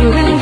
you. and